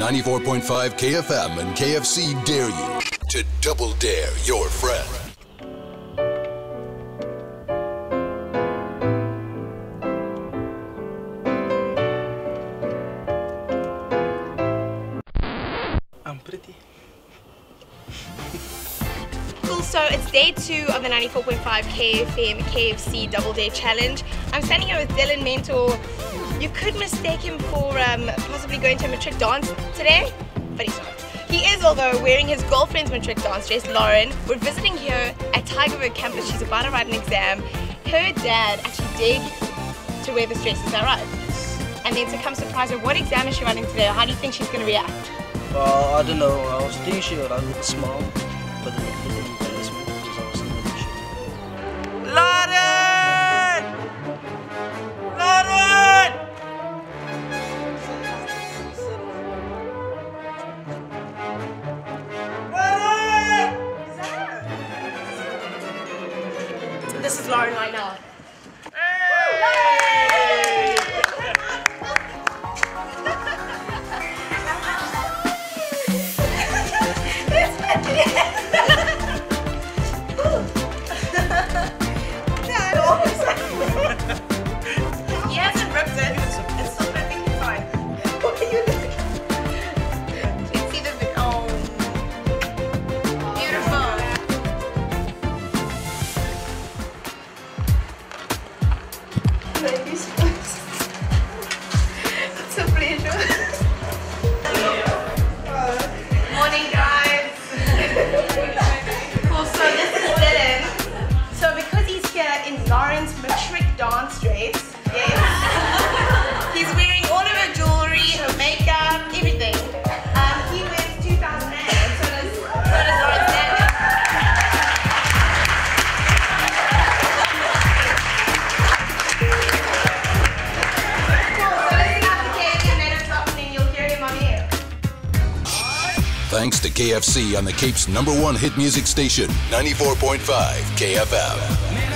94.5 KFM and KFC dare you to double dare your friend. So it's day two of the 94.5 KFM KFC Double Dare Challenge. I'm standing here with Dylan Mentor. You could mistake him for um, possibly going to a matric dance today, but he's not. He is, although, wearing his girlfriend's matric dance dress, Lauren. We're visiting here at Tygerberg campus. She's about to write an exam. Her dad actually did to wear this dress, is that right? And then to come surprise her, what exam is she writing today? How do you think she's going to react? Well, I don't know. I was thinking she would look small, but then This is Lauren right now. Ladies first. It's a pleasure. Morning, guys. cool, so this is Dylan. So because he's here in Lauren's matric dance Thanks to KFC on the Cape's number one hit music station, 94.5 KFM.